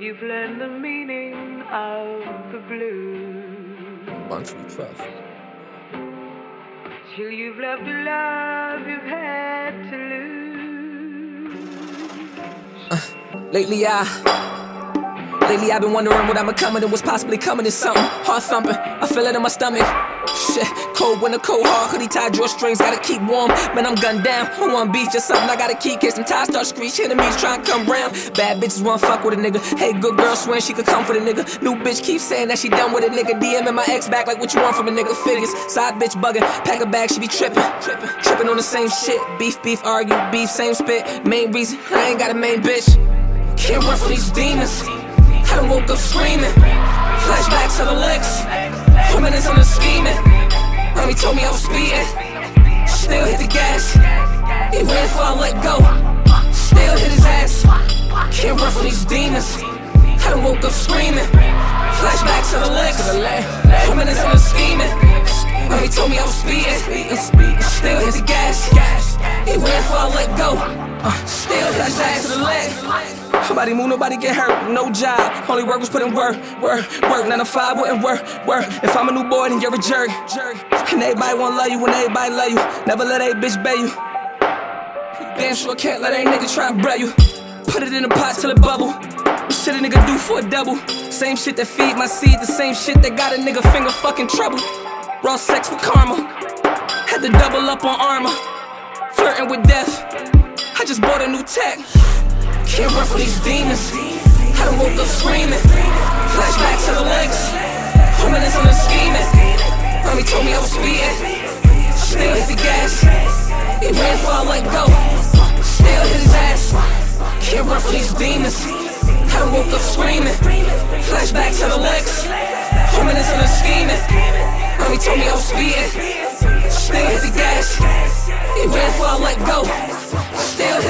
you've learned the meaning of the blues. Bunch we trust. Till you've loved a love you've had to lose. Lately I Lately I've been wondering what I'm becoming and what's possibly coming is something Heart thumping, I feel it in my stomach Shit, cold winter, cold hard, hoodie tied drawstrings, gotta keep warm. Man, I'm gunned down. I want beef, just something I gotta keep. Case some ties start screech, enemies try and come round. Bad bitches wanna fuck with a nigga. Hey, good girl, swear she could come for the nigga. New bitch keep saying that she done with a nigga. DMing my ex back like what you want from a nigga. Figures, side bitch bugging, pack a bag, she be tripping. Tripping, tripping on the same shit. Beef, beef, argue, beef, same spit. Main reason, I ain't got a main bitch. Can't run from these demons. I done woke up screaming. Flashbacks of the licks. Reminisce on the scheming. Mommy told me I was speeding. Still hit the gas. He ran before I let go. Still hit his ass. Can't run from these demons. I done woke up screaming. Flashbacks to the licks. Reminisce on the scheming. Mommy told me I was speeding. The leg. Nobody move, nobody get hurt, no job. Only work was put in work, work, work. Nine to five wouldn't work, work. If I'm a new boy, then you're a jerk, jerk. And everybody wanna love you when everybody love you. Never let a bitch bay you. Damn sure can't let a nigga try and break you. Put it in a pot till it bubble. Shit a nigga do for a double. Same shit that feed my seed, the same shit that got a nigga finger fucking trouble. Raw sex with karma. Had to double up on armor. Flirting with death. I just bought a new tech. Can't run from these demons. I done woke up screaming. Flashbacks to the legs. Reminisce on the scheming. Mommy told me I was speeding. Still hit the gas. He ran before I let go. Still hit his ass. Can't run from these demons. I done woke up screaming. Flashbacks to the legs. Reminisce on the scheming. Mommy told me I was speeding. Still hit the gas. He ran before I let go. Still